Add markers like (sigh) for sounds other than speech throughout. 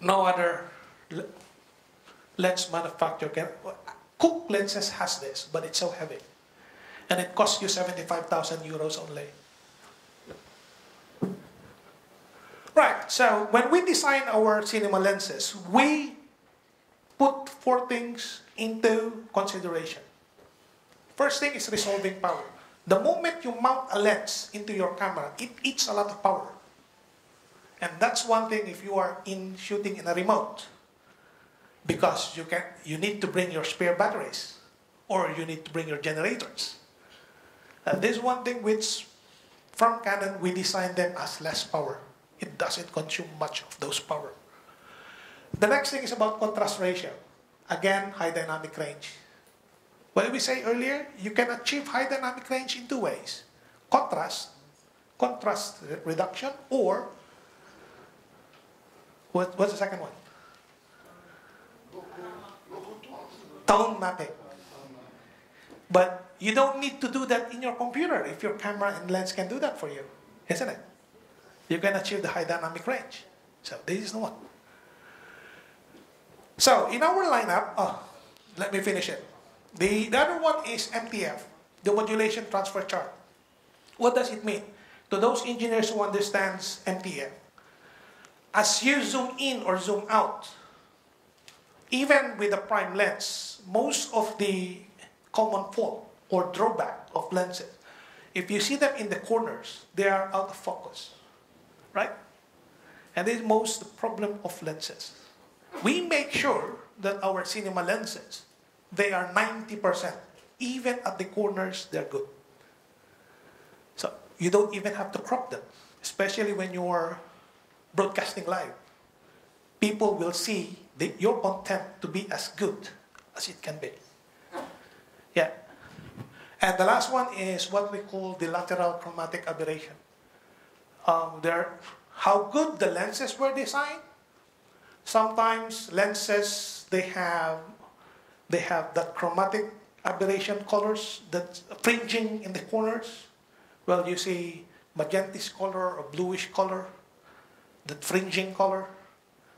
no other lens manufacturer can. Cooke lenses has this, but it's so heavy, and it costs you seventy-five thousand euros only. Right. So when we design our cinema lenses, we put four things into consideration. First thing is resolving power. The moment you mount a lens into your camera, it eats a lot of power. And that's one thing if you are in shooting in a remote. Because you can you need to bring your spare batteries or you need to bring your generators. And this is one thing which from Canon we designed them as less power. It doesn't consume much of those power. The next thing is about contrast ratio. Again, high dynamic range. What we say earlier, you can achieve high dynamic range in two ways. Contrast, contrast reduction, or what, what's the second one? Tone mapping. But you don't need to do that in your computer if your camera and lens can do that for you, isn't it? You can achieve the high dynamic range. So this is the one. So in our lineup, oh, let me finish it. The, the other one is MTF, the modulation transfer chart. What does it mean? To those engineers who understands MTF, as you zoom in or zoom out, even with a prime lens, most of the common fault or drawback of lenses, if you see them in the corners, they are out of focus, right? And this is most the problem of lenses. We make sure that our cinema lenses, they are 90%. Even at the corners, they're good. So you don't even have to crop them, especially when you're broadcasting live. People will see the, your content to be as good as it can be. Yeah. And the last one is what we call the lateral chromatic aberration. Um, there, how good the lenses were designed. Sometimes lenses they have they have that chromatic aberration colors that fringing in the corners. Well, you see magentish color or bluish color, that fringing color.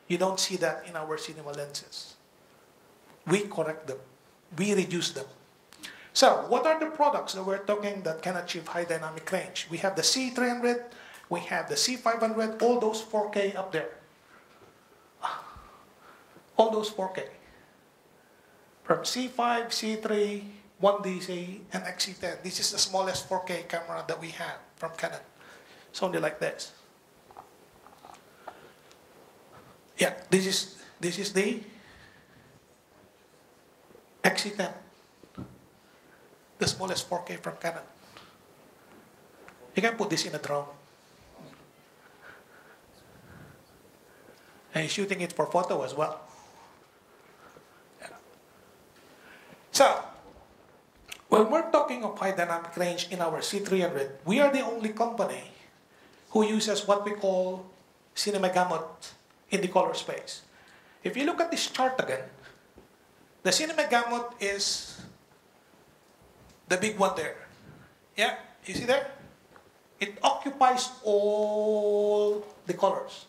You don't see that in our cinema lenses. We correct them. We reduce them. So, what are the products that we're talking that can achieve high dynamic range? We have the C300, we have the C500, all those 4K up there. All those 4K. From C5, C3, 1DC, and XC10. This is the smallest 4K camera that we have from Canon. It's only like this. Yeah, this is this is the XC10, the smallest 4K from Canon. You can put this in a drone. And shooting it for photo as well. So, when we're talking of high dynamic range in our C300, we are the only company who uses what we call cinema gamut in the color space. If you look at this chart again, the cinema gamut is the big one there. Yeah, you see there? It occupies all the colors.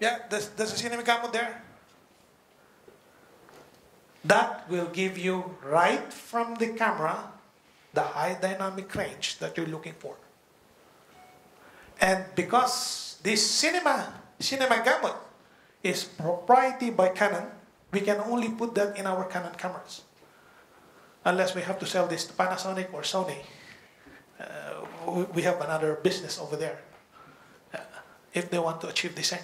Yeah, there's, there's a cinema gamut there. That will give you right from the camera the high dynamic range that you're looking for. And because this cinema cinema gamut is proprietary by Canon, we can only put that in our Canon cameras. Unless we have to sell this to Panasonic or Sony. Uh, we- we have another business over there. uh, if they want to achieve the same.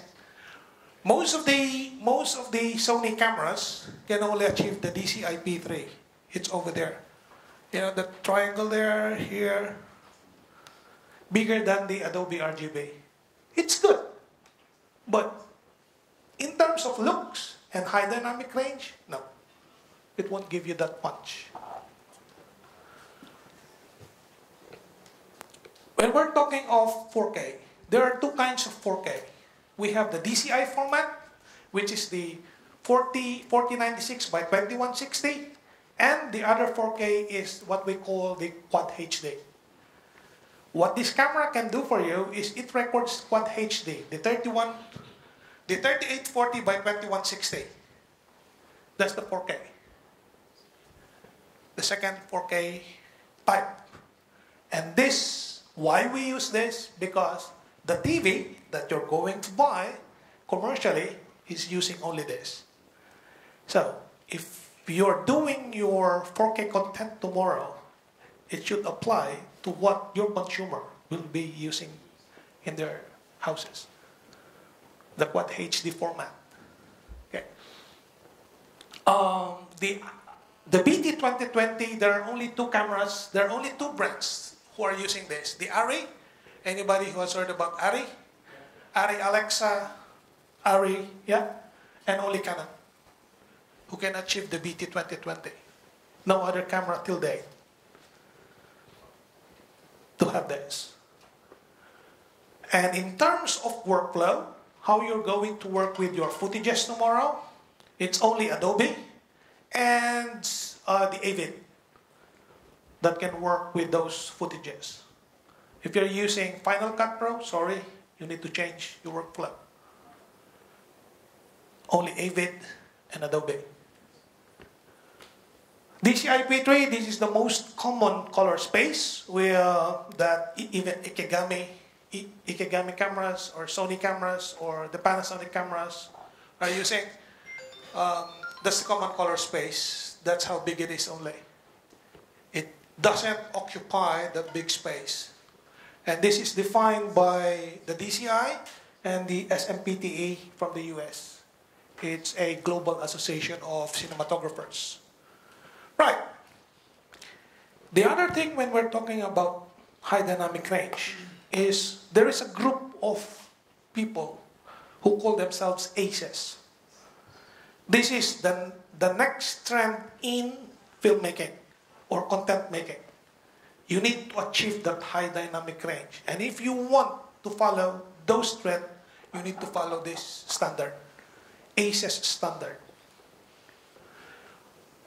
Most of the most of the Sony cameras can only achieve the DCI-P3. It's over there. You know the triangle there, here, bigger than the Adobe RGB. It's good, but in terms of looks and high dynamic range, no, it won't give you that punch. When we're talking of 4K, there are two kinds of 4K. We have the DCI format, which is the 40, 4096 by 2160, and the other 4K is what we call the Quad HD. What this camera can do for you is it records Quad HD, the 31, The 3840 by 2160. That's the 4K. The second 4K type. And this, why we use this? Because the TV that you're going to buy commercially is using only this. So, if you're doing your 4K content tomorrow, it should apply to what your consumer will be using in their houses. The Quad HD format. Okay. Um, the the BT 2020, there are only two cameras, there are only two brands who are using this. The Arri, anybody who has heard about Arri? Arri Alexa, Arri, yeah, and only Canon who can achieve the BT 2020. No other camera till date to have this. And in terms of workflow, how you're going to work with your footages tomorrow, it's only Adobe and uh, the Avid that can work with those footages. If you're using Final Cut Pro, sorry, you need to change your workflow. Only Avid and Adobe. DCI P3, this is the most common color space where uh, that even Ikegami, Ikegami cameras or Sony cameras or the Panasonic cameras are using. Um, that's the common color space. That's how big it is only. It doesn't occupy that big space. And this is defined by the DCI and the SMPTE from the US. It's a global association of cinematographers. Right. The other thing when we're talking about high dynamic range is there is a group of people who call themselves ACES. This is the, the next trend in filmmaking or content making. You need to achieve that high dynamic range. And if you want to follow those trends, you need to follow this standard, ACES standard.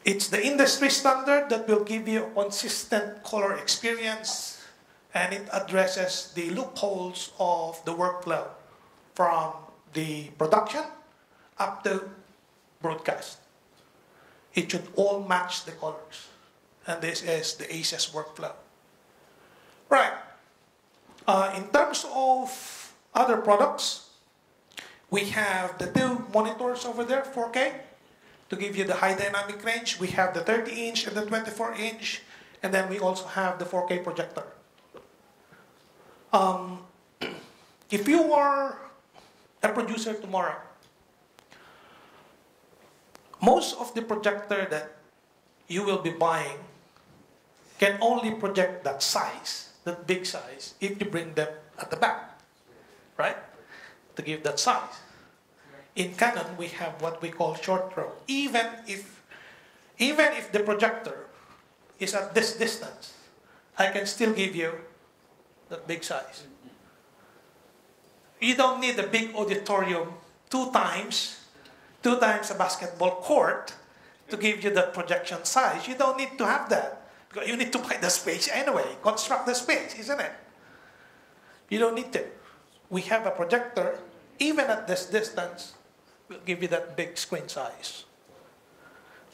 It's the industry standard that will give you a consistent color experience and it addresses the loopholes of the workflow from the production up to broadcast. It should all match the colors. And this is the ACES workflow. Right. Uh, in terms of other products, we have the two monitors over there, 4K to give you the high dynamic range. We have the 30 inch and the 24 inch, and then we also have the 4K projector. Um, (clears throat) if you are a producer tomorrow, most of the projector that you will be buying can only project that size, that big size, if you bring them at the back, right? To give that size. In Canon, we have what we call short throw. Even if, even if the projector is at this distance, I can still give you big size. You don't need a big auditorium two times, two times a basketball court to give you the projection size. You don't need to have that. Because you need to buy the space anyway. Construct the space, isn't it? You don't need to. We have a projector, even at this distance, will give you that big screen size.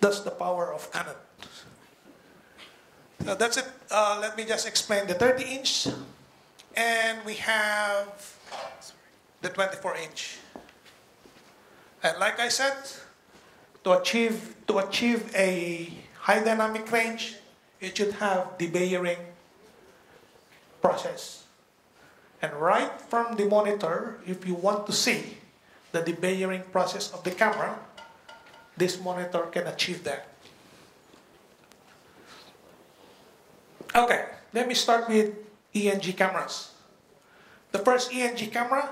That's the power of Canon. So that's it. Uh, let me just explain the 30 inch. And we have the 24 inch. And like I said, to achieve, to achieve a high dynamic range, it should have the Bayering process. And right from the monitor, if you want to see the debayering process of the camera, this monitor can achieve that. Okay, let me start with ENG cameras. The first ENG camera,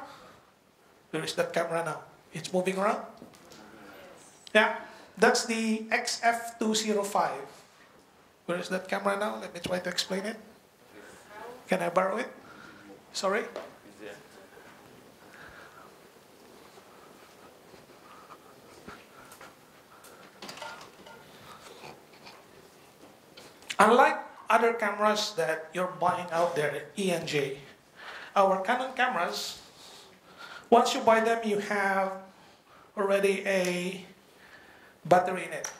where is that camera now? It's moving around? Yeah, that's the XF205. Where is that camera now? Let me try to explain it. Can I borrow it? Sorry? Unlike other cameras that you're buying out there, ENG, our Canon cameras Once you buy them, you have already a battery in it.